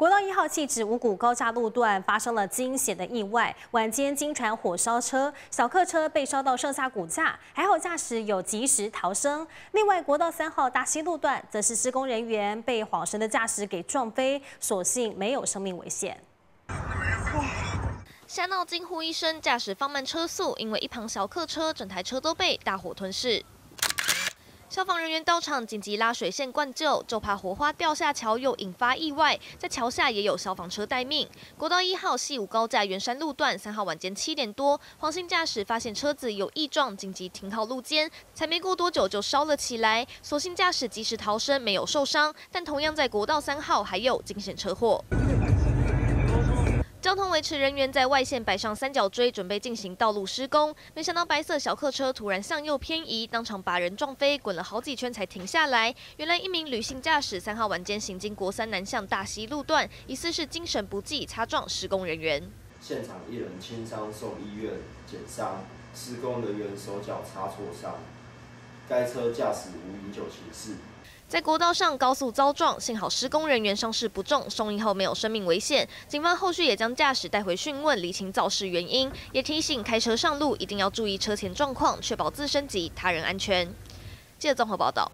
国道一号气指五股高架路段发生了惊险的意外，晚间经传火烧车，小客车被烧到剩下骨架，还好驾驶有及时逃生。另外，国道三号大溪路段则是施工人员被晃神的驾驶给撞飞，所幸没有生命危险。吓闹惊呼一声，驾驶放慢车速，因为一旁小客车整台车都被大火吞噬。消防人员到场紧急拉水线灌救，就怕火花掉下桥又引发意外。在桥下也有消防车待命。国道一号西武高架圆山路段三号晚间七点多，黄姓驾驶发现车子有异状，紧急停靠路肩，才没过多久就烧了起来。所幸驾驶及时逃生，没有受伤。但同样在国道三号还有惊险车祸。交通维持人员在外线摆上三角锥，准备进行道路施工。没想到白色小客车突然向右偏移，当场把人撞飞，滚了好几圈才停下来。原来一名女性驾驶三号晚间行经国三南向大溪路段，疑似是精神不济擦撞施工人员。现场一人轻伤送医院减伤，施工人员手脚擦挫伤。该车驾驶无饮酒行驶。在国道上高速遭撞，幸好施工人员伤势不重，送医后没有生命危险。警方后续也将驾驶带回讯问，理清肇事原因，也提醒开车上路一定要注意车前状况，确保自身及他人安全。记者综合报道。